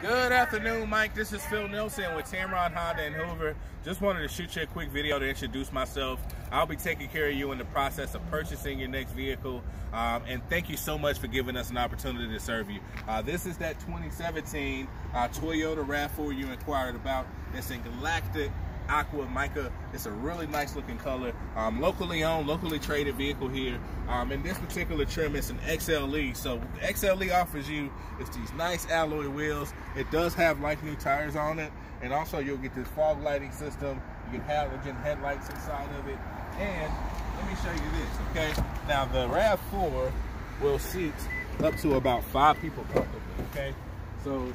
Good afternoon, Mike. This is Phil Nelson with Tameron Honda in Hoover. Just wanted to shoot you a quick video to introduce myself. I'll be taking care of you in the process of purchasing your next vehicle. Um, and thank you so much for giving us an opportunity to serve you. Uh, this is that 2017 uh, Toyota RAV4 you inquired about. It's in Galactic aqua mica. It's a really nice looking color. Um, locally owned, locally traded vehicle here. Um, in this particular trim, it's an XLE. So XLE offers you is these nice alloy wheels. It does have like new tires on it. And also you'll get this fog lighting system. You get halogen headlights inside of it. And let me show you this, okay? Now the RAV4 will seat up to about five people comfortably, okay? So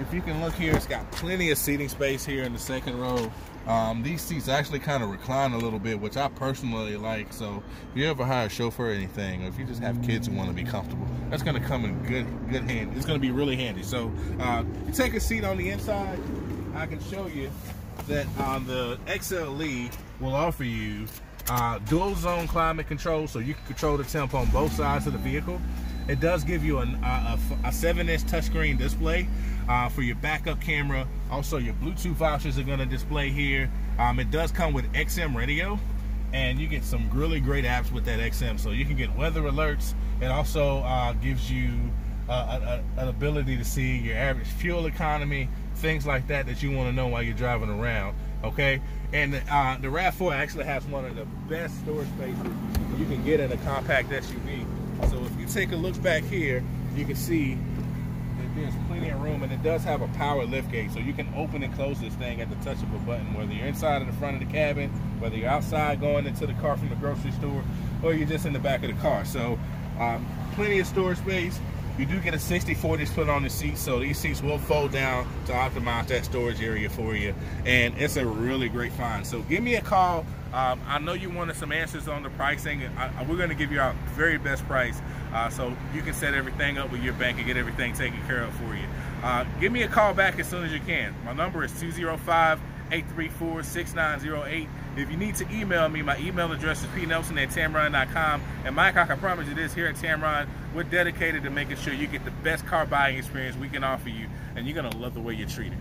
if you can look here, it's got plenty of seating space here in the second row. Um, these seats actually kind of recline a little bit, which I personally like. So if you ever hire a chauffeur or anything, or if you just have kids and want to be comfortable, that's going to come in good good hand. It's going to be really handy. So uh, you take a seat on the inside. I can show you that on the XLE will offer you uh, dual zone climate control, so you can control the temp on both sides of the vehicle. It does give you an, a, a, 7 inch touchscreen display uh, for your backup camera. Also, your Bluetooth vouchers are going to display here. Um, it does come with XM radio, and you get some really great apps with that XM. So you can get weather alerts. It also uh, gives you uh, a, an ability to see your average fuel economy, things like that that you want to know while you're driving around. Okay, and uh, the RAV4 actually has one of the best storage spaces you can get in a compact SUV. So if you take a look back here, you can see that there's plenty of room and it does have a power lift gate. So you can open and close this thing at the touch of a button, whether you're inside of the front of the cabin, whether you're outside going into the car from the grocery store, or you're just in the back of the car. So um, plenty of storage space. You do get a 60-40 split on the seats, so these seats will fold down to optimize that storage area for you. And it's a really great find. So give me a call. Um, I know you wanted some answers on the pricing. I, we're going to give you our very best price, uh, so you can set everything up with your bank and get everything taken care of for you. Uh, give me a call back as soon as you can. My number is 205 834 6908. If you need to email me, my email address is pnelson at tameron.com. And Mike, I can promise you this here at Tameron, we're dedicated to making sure you get the best car buying experience we can offer you, and you're going to love the way you're treated.